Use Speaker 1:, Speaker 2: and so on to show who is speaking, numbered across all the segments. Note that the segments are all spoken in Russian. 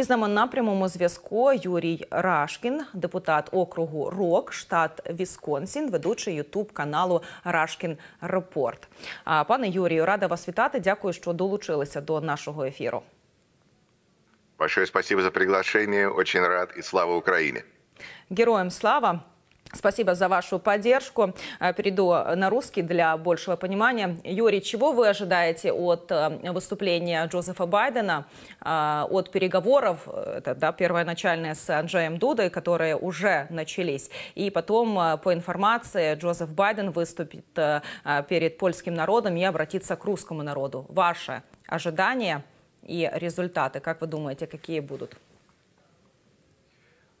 Speaker 1: І з нами на прямому зв'язку Юрій Рашкін, депутат округу Рок, штат Вісконсін, ведучий Ютуб каналу Рашкін Репорт. Пане Юрію, рада вас вітати. Дякую, що долучилися до нашого ефіру.
Speaker 2: Большое спасибо за приглашение. Очень рад и слава Украине.
Speaker 1: Героям слава. Спасибо за вашу поддержку. Э, перейду на русский для большего понимания. Юрий, чего вы ожидаете от э, выступления Джозефа Байдена, э, от переговоров, это да, первоначальные с Анджеем Дудой, которые уже начались, и потом, по информации, Джозеф Байден выступит перед польским народом и обратится к русскому народу. Ваши ожидания и результаты, как вы думаете, какие будут?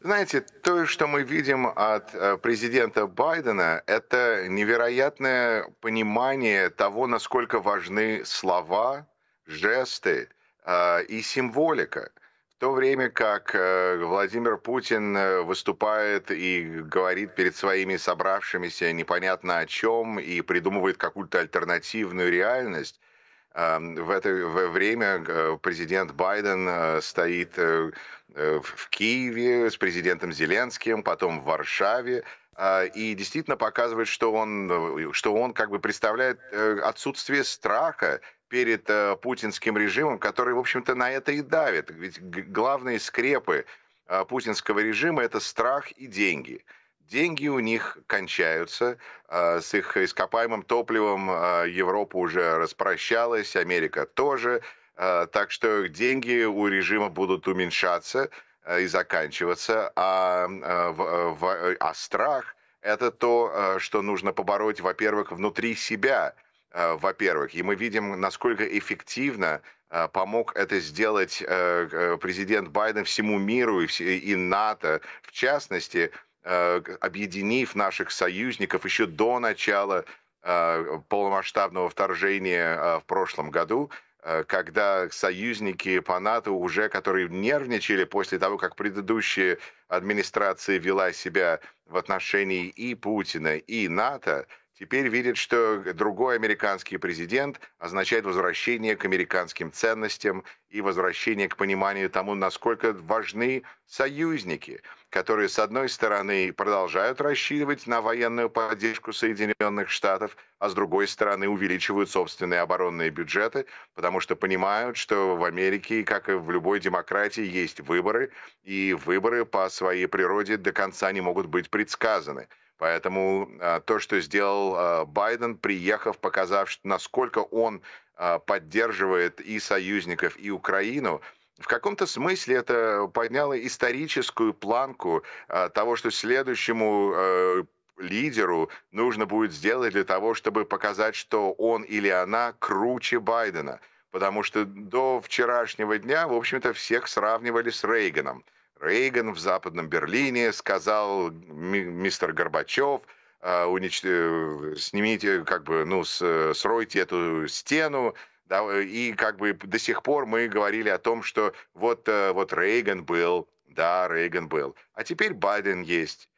Speaker 2: Знаете, то, что мы видим от э, президента Байдена, это невероятное понимание того, насколько важны слова, жесты э, и символика. В то время как э, Владимир Путин выступает и говорит перед своими собравшимися непонятно о чем и придумывает какую-то альтернативную реальность, в это время президент Байден стоит Э, в Киеве с президентом Зеленским, потом в Варшаве, а, и действительно показывает, что он, э, что он как бы представляет э, отсутствие страха перед путинским режимом, который, в общем-то, на это и давит. Ведь главные скрепы путинского режима – это страх и деньги. Деньги у них кончаются, с их ископаемым топливом Европа уже распрощалась, Америка тоже – Э, так что деньги у режима будут уменьшаться э, и заканчиваться, а, э, а страх – это то, что нужно побороть, во-первых, внутри себя, во-первых. И мы видим, насколько эффективно помог это сделать президент Байден всему миру и НАТО, в частности, объединив наших союзников еще до начала полномасштабного вторжения в прошлом году – Э, когда союзники по НАТО уже, которые нервничали после того, как предыдущая администрация вела себя в отношении и Путина, и НАТО, теперь видят, что другой американский президент означает возвращение к американским ценностям и возвращение к пониманию тому, насколько важны союзники, которые, с одной стороны, продолжают рассчитывать на военную поддержку Соединенных Штатов, а с другой стороны, увеличивают собственные оборонные бюджеты, потому что понимают, что в Америке, как и в любой демократии, есть выборы, и выборы по своей природе до конца не могут быть предсказаны. Поэтому а, то, что сделал а, Байден, приехав, показав, насколько он а, поддерживает и союзников, и Украину, в каком-то смысле это подняло историческую планку того, что следующему лидеру нужно будет сделать для того, чтобы показать, что он или она круче Байдена. Потому что до вчерашнего дня, в общем-то, всех сравнивали с Рейганом. Рейган в Западном Берлине сказал мистер Горбачев, а, унич... Э, снимите, как бы, ну, сройте эту стену, да, и как бы до сих пор мы говорили о том, что вот, э, вот Рейган был, да, Рейган был, а теперь Байден есть.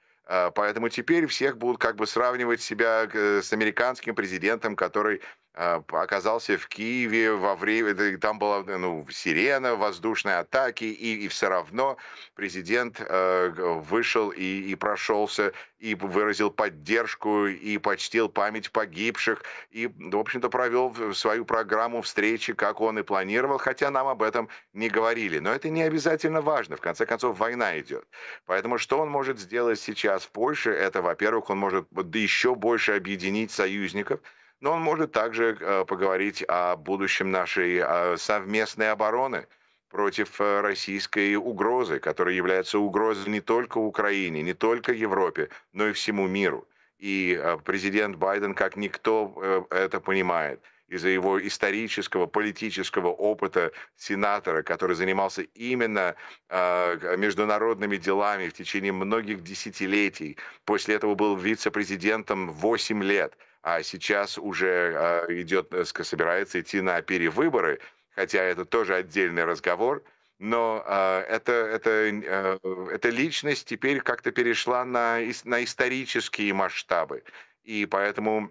Speaker 2: Поэтому теперь всех будут как бы сравнивать себя э, с американским президентом, который оказался в Киеве во время, там была ну, сирена воздушной атаки, и, и все равно президент э, вышел и, и прошелся, и выразил поддержку, и почтил память погибших, и, в общем-то, провел свою программу встречи, как он и планировал, хотя нам об этом не говорили. Но это не обязательно важно, в конце концов, война идет. Поэтому что он может сделать сейчас в Польше, это, во-первых, он может еще больше объединить союзников, но он может также э, поговорить о будущем нашей совместной обороны против э, российской угрозы, которая является угрозой не только Украине, не только Европе, но и всему миру. И э, президент Байден, как никто это понимает, из-за его исторического, политического опыта сенатора, который занимался именно э, международными делами в течение многих десятилетий. После этого был вице-президентом 8 лет – а сейчас уже а, идет, э, собирается идти на перевыборы, хотя это тоже отдельный разговор, но э, это, это, э, эта личность теперь как-то перешла на, на исторические масштабы. И поэтому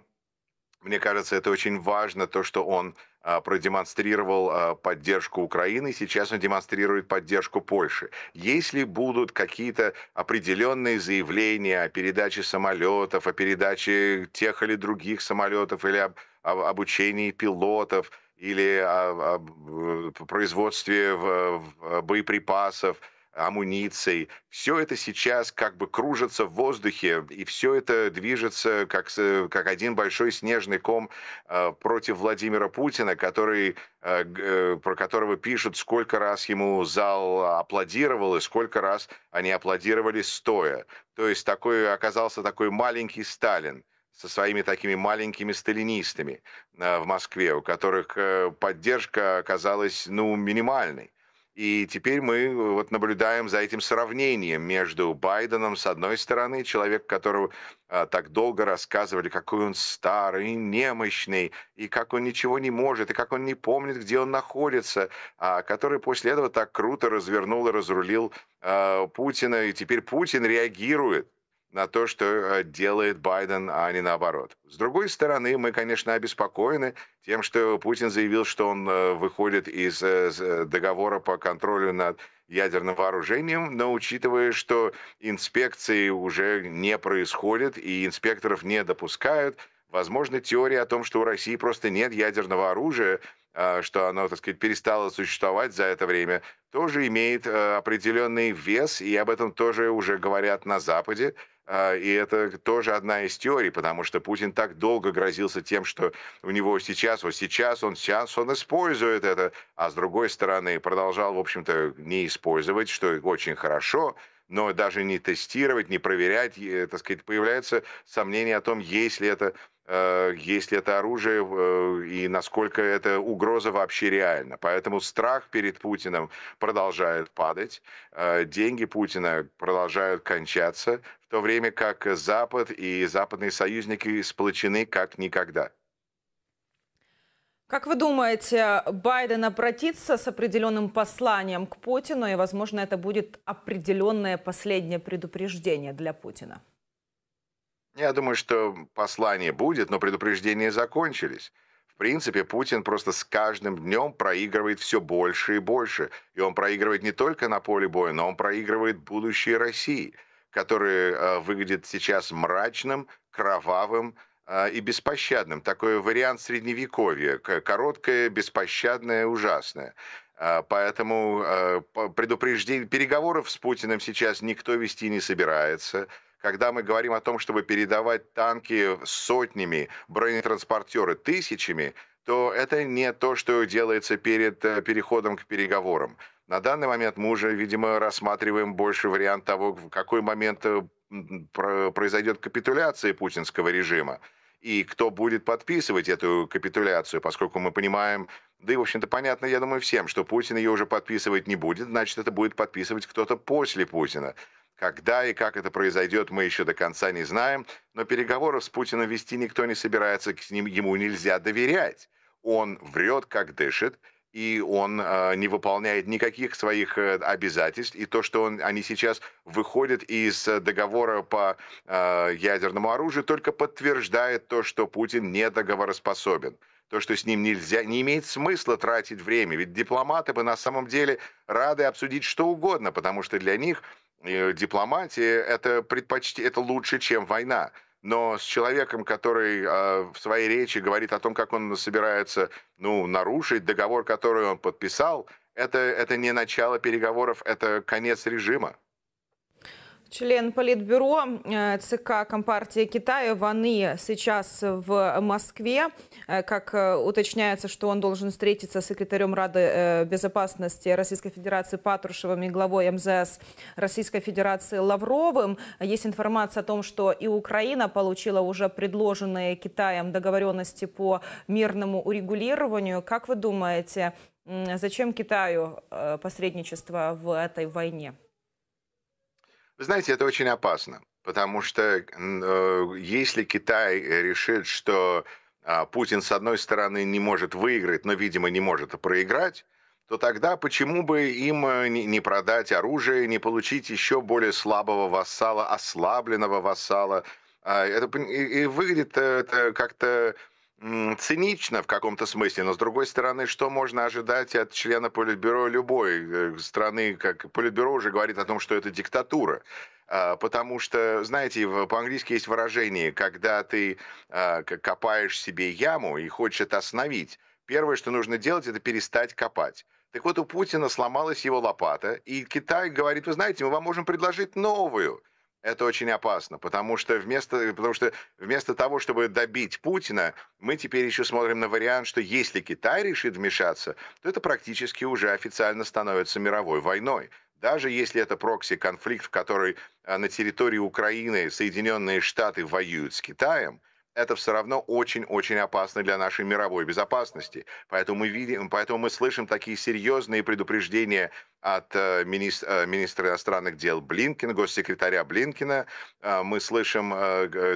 Speaker 2: Мне кажется, это очень важно, то, что он а, продемонстрировал а, поддержку Украины, сейчас он демонстрирует поддержку Польши. Если будут какие-то определенные заявления о передаче самолетов, о передаче тех или других самолетов, или об, об обучении пилотов, или о, о производстве боеприпасов, амуницией. Все это сейчас как бы кружится в воздухе, и все это движется как, как один большой снежный ком э, против Владимира Путина, который, э, э, про которого пишут, сколько раз ему зал аплодировал и сколько раз они аплодировали стоя. То есть такой, оказался такой маленький Сталин со своими такими маленькими сталинистами в Москве, у которых поддержка оказалась ну, минимальной. И теперь мы э, вот наблюдаем за этим сравнением между Байденом, с одной стороны, человек, которого а, так долго рассказывали, какой он старый, немощный, и как он ничего не может, и как он не помнит, где он находится, а который после этого так круто развернул и разрулил а, Путина, и теперь Путин реагирует на то, что э, делает Байден, а не наоборот. С другой стороны, мы, конечно, обеспокоены тем, что Путин заявил, что он э, выходит из э, договора по контролю над ядерным вооружением, но учитывая, что инспекции уже не происходят и инспекторов не допускают, возможно, теория о том, что у России просто нет ядерного оружия, а, что оно, так сказать, перестало существовать за это время, тоже имеет определенный вес, и об этом тоже уже говорят на Западе. А, и это тоже одна из теорий, потому что Путин так долго грозился тем, что у него сейчас, вот сейчас он, сейчас он использует это, а с другой стороны продолжал, в общем-то, не использовать, что очень хорошо, но даже не тестировать, не проверять, так сказать, появляется сомнение о том, есть ли это Э, есть ли это оружие э, и насколько эта угроза вообще реальна. Поэтому страх перед Путиным продолжает падать, э, деньги Путина продолжают кончаться, в то время как Запад и западные союзники сплочены как никогда.
Speaker 1: Как вы думаете, Байден обратится с определенным посланием к Путину, и, возможно, это будет определенное последнее предупреждение для Путина?
Speaker 2: Я думаю, что послание будет, но предупреждения закончились. В принципе, Путин просто с каждым днем проигрывает все больше и больше. И он проигрывает не только на поле боя, но он проигрывает будущее России, которое э, выглядит сейчас мрачным, кровавым и беспощадным. Такой вариант средневековья. Короткое, беспощадное, ужасное. Э, поэтому э, предупреждение, переговоров с Путиным сейчас никто вести не собирается когда мы говорим о том, чтобы передавать танки сотнями, бронетранспортеры тысячами, то это не то, что делается перед э, переходом к переговорам. На данный момент мы уже, видимо, рассматриваем больше вариант того, в какой момент э, произойдет капитуляция путинского режима и кто будет подписывать эту капитуляцию, поскольку мы понимаем, да и, в общем-то, понятно, я думаю, всем, что Путин ее уже подписывать не будет, значит, это будет подписывать кто-то после Путина. Когда и как это произойдет, мы еще до конца не знаем, но переговоров с Путиным вести никто не собирается, к ним ему нельзя доверять. Он врет, как дышит, и он э, не выполняет никаких своих э, обязательств. И то, что он, они сейчас выходят из договора по э, ядерному оружию, только подтверждает то, что Путин не договороспособен. То, что с ним нельзя, не имеет смысла тратить время. Ведь дипломаты бы на самом деле рады обсудить что угодно, потому что для них дипломатия это предпочти, это лучше, чем война. Но с человеком, который э, в своей речи говорит о том, как он собирается ну, нарушить договор, который он подписал, это, это не начало переговоров, это конец режима.
Speaker 1: Член Политбюро э, ЦК Компартии Китая Ваны сейчас в Москве. Э, как э, уточняется, что он должен встретиться с секретарем Рады безопасности Российской Федерации Патрушевым и главой МЗС Российской Федерации Лавровым. Есть информация о том, что и Украина получила уже предложенные Китаем договоренности по мирному урегулированию. Как вы думаете, зачем Китаю посредничество в этой войне?
Speaker 2: Вы знаете, это очень опасно, потому что э, если Китай решит, что э, Путин, с одной стороны, не может выиграть, но, видимо, не может проиграть, то тогда почему бы им э, не продать оружие, не получить еще более слабого вассала, ослабленного вассала? Это, и выглядит это как-то цинично в каком-то смысле, но с другой стороны, что можно ожидать от члена Политбюро любой э, страны, как Политбюро уже говорит о том, что это диктатура. А, потому что, знаете, по-английски есть выражение, когда ты а, копаешь себе яму и хочешь это остановить, первое, что нужно делать, это перестать копать. Так вот, у Путина сломалась его лопата, и Китай говорит, вы знаете, мы вам можем предложить новую это очень опасно, потому что, вместо, потому что вместо того, чтобы добить Путина, мы теперь еще смотрим на вариант, что если Китай решит вмешаться, то это практически уже официально становится мировой войной. Даже если это прокси-конфликт, в который а, на территории Украины Соединенные Штаты воюют с Китаем – это все равно очень-очень опасно для нашей мировой безопасности. Поэтому мы, видим, поэтому мы слышим такие серьезные предупреждения от э, министра, э, министра иностранных дел Блинкина, госсекретаря Блинкина. Э, мы слышим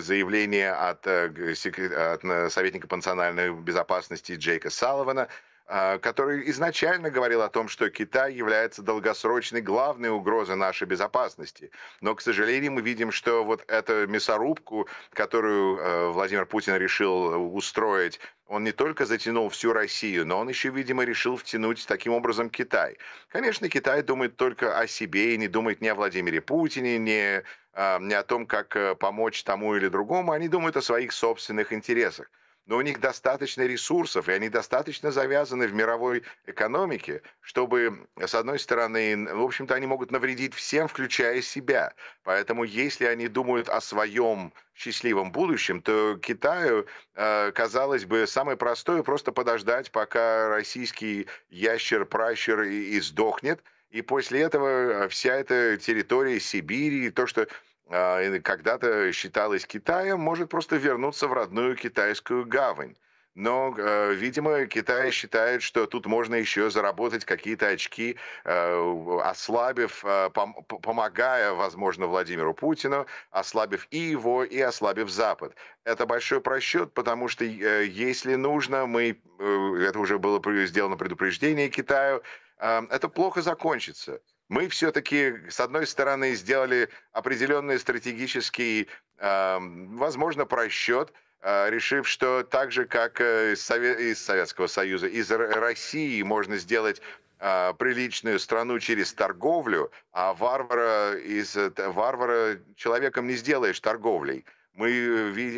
Speaker 2: заявление от, от советника по национальной безопасности Джейка Салливана, который изначально говорил о том, что Китай является долгосрочной главной угрозой нашей безопасности. Но, к сожалению, мы видим, что вот эту мясорубку, которую э, Владимир Путин решил устроить, он не только затянул всю Россию, но он еще, видимо, решил втянуть таким образом Китай. Конечно, Китай думает только о себе и не думает ни о Владимире Путине, ни, а, ни о том, как э, помочь тому или другому. Они думают о своих собственных интересах но у них достаточно ресурсов, и они достаточно завязаны в мировой экономике, чтобы, с одной стороны, в общем-то, они могут навредить всем, включая себя. Поэтому, если они думают о своем счастливом будущем, то Китаю, э, казалось бы, самое простое просто подождать, пока российский ящер-пращер и, и сдохнет, и после этого вся эта территория Сибири, то, что когда-то считалось Китаем, может просто вернуться в родную китайскую гавань. Но, э, видимо, Китай считает, что тут можно еще заработать какие-то очки, э, ослабив, э, помогая, возможно, Владимиру Путину, ослабив и его, и ослабив Запад. Это большой просчет, потому что если нужно, мы, это уже было сделано предупреждение Китаю, это плохо закончится мы все-таки, с одной стороны, сделали определенный стратегический, возможно, просчет, а, решив, что так же, как э, из Советского Союза, из России можно сделать а, приличную страну через торговлю, а варвара из э, варвара человеком не сделаешь торговлей. Мы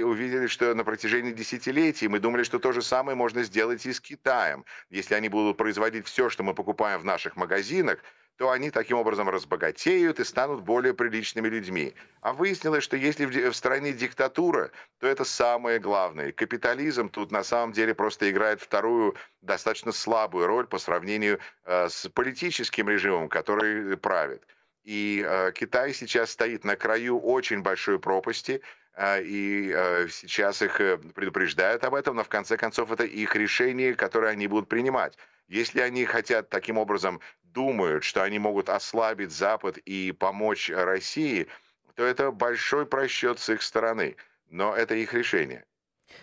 Speaker 2: увидели, что на протяжении десятилетий мы думали, что то же самое можно сделать и с Китаем. Если они будут производить все, что мы покупаем в наших магазинах, то они таким образом разбогатеют и станут более приличными людьми. А выяснилось, что если в, стране диктатура, то это самое главное. Капитализм тут на самом деле просто играет вторую достаточно слабую роль по сравнению э, с политическим режимом, который правит. И э, Китай сейчас стоит на краю очень большой пропасти, э, и э, сейчас их э, предупреждают об этом, но в конце концов это их решение, которое они будут принимать. Если они хотят таким образом думают, что они могут ослабить Запад и помочь России, то это большой просчет с их стороны. Но это их решение.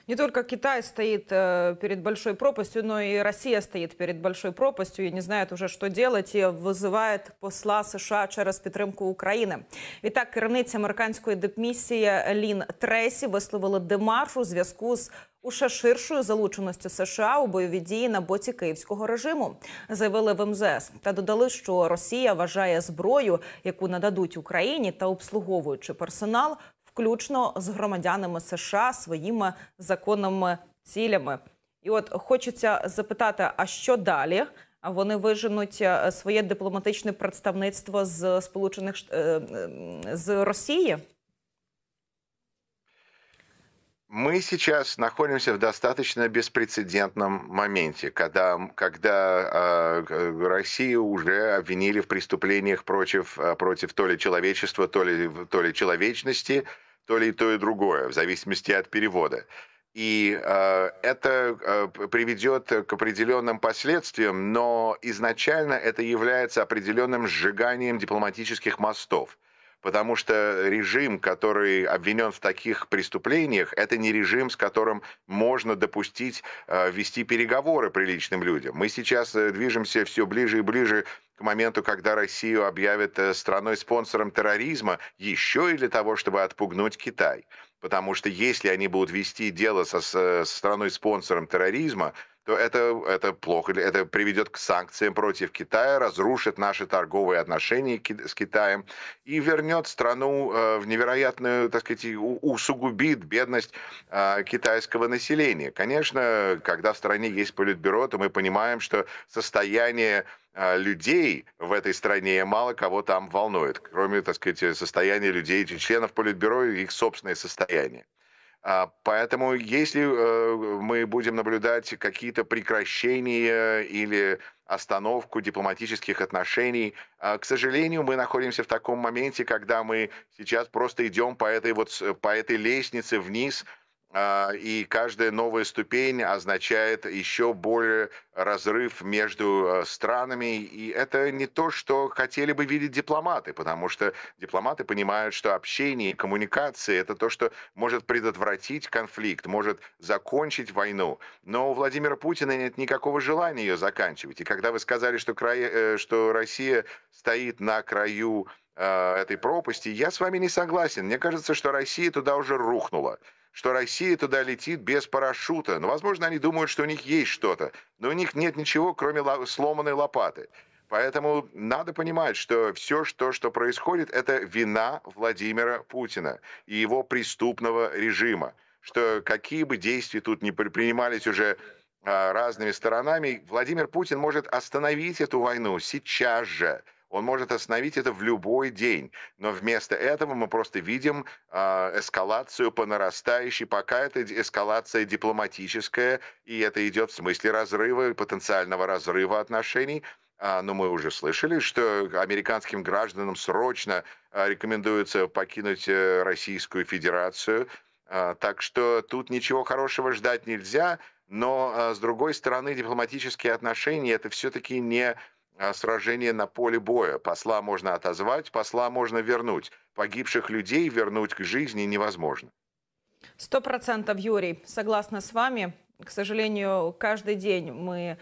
Speaker 1: Не только Китай стоит э, перед большой пропастью, но и Россия стоит перед большой пропастью и не знает уже, что делать, и вызывает посла США через підтримку України. Відтак, керівниця американської дипмісії Лін Трейсі висловила демарш у зв'язку з Уше ширшою залученості США у бойові дії на боці київського режиму заявили в МЗС та додали, що Росія вважає зброю, яку нададуть Україні та обслуговуючи персонал, включно з громадянами США своїми законними цілями. І от хочеться запитати, а що далі? Вони виженуть е, своє дипломатичне представництво з Сполучених е, з Росії.
Speaker 2: Мы сейчас находимся в достаточно беспрецедентном моменте, когда, когда э, Россию уже обвинили в преступлениях против, против то ли человечества, то ли, то ли человечности, то ли то и другое, в зависимости от перевода. И э, это э, приведет к определенным последствиям, но изначально это является определенным сжиганием дипломатических мостов. Потому что режим, который обвинен в таких преступлениях, это не режим, с которым можно допустить э, вести переговоры приличным людям. Мы сейчас э, движемся все ближе и ближе к моменту, когда Россию объявят э, страной-спонсором терроризма, еще и для того, чтобы отпугнуть Китай. Потому что если они будут вести дело со, со страной-спонсором терроризма, то это, это плохо, это приведет к санкциям против Китая, разрушит наши торговые отношения с Китаем и вернет страну э, в невероятную, так сказать, усугубит бедность э, китайского населения. Конечно, когда в стране есть политбюро, то мы понимаем, что состояние э, людей в этой стране мало кого там волнует, кроме, так сказать, состояния людей, членов политбюро и их собственное состояние. А, поэтому если э, мы будем наблюдать какие-то прекращения или остановку дипломатических отношений. А, к сожалению, мы находимся в таком моменте, когда мы сейчас просто идем по этой вот по этой лестнице вниз, и каждая новая ступень означает еще более разрыв между э, странами. И это не то, что хотели бы видеть дипломаты, потому что дипломаты понимают, что общение и коммуникация – это то, что может предотвратить конфликт, может закончить войну. Но у Владимира Путина нет никакого желания ее заканчивать. И когда вы сказали, что, край, э, что Россия стоит на краю э, этой пропасти, я с вами не согласен. Мне кажется, что Россия туда уже рухнула что Россия туда летит без парашюта. Ну, возможно, они думают, что у них есть что-то, но у них нет ничего, кроме сломанной лопаты. Поэтому надо понимать, что все, что, что происходит, это вина Владимира Путина и его преступного режима. Что какие бы действия тут не предпринимались уже а, разными сторонами, Владимир Путин может остановить эту войну сейчас же. Он может остановить это в любой день. Но вместо этого мы просто видим э, эскалацию по нарастающей. Пока это эскалация дипломатическая, и это идет в смысле разрыва, потенциального разрыва отношений. А, но мы уже слышали, что американским гражданам срочно а, рекомендуется покинуть э, Российскую Федерацию. А, так что тут ничего хорошего ждать нельзя. Но, с другой стороны, дипломатические отношения это все-таки не сражение на поле боя. Посла можно отозвать, посла можно вернуть. Погибших людей вернуть к жизни невозможно.
Speaker 1: Сто процентов, Юрий, согласна с вами. К сожалению, каждый день мы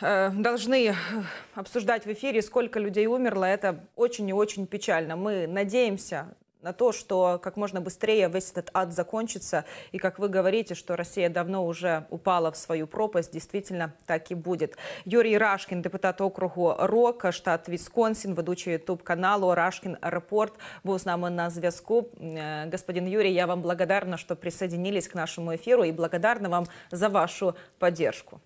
Speaker 1: э, должны обсуждать в эфире, сколько людей умерло. Это очень и очень печально. Мы надеемся на то, что как можно быстрее весь этот ад закончится. И как вы говорите, что Россия давно уже упала в свою пропасть, действительно так и будет. Юрий Рашкин, депутат округу Рок, штат Висконсин, ведучий ютуб-каналу Рашкин Репорт, был с нами на зв'язку. Э, господин Юрий, я вам благодарна, что присоединились к нашему эфиру и благодарна вам за вашу поддержку.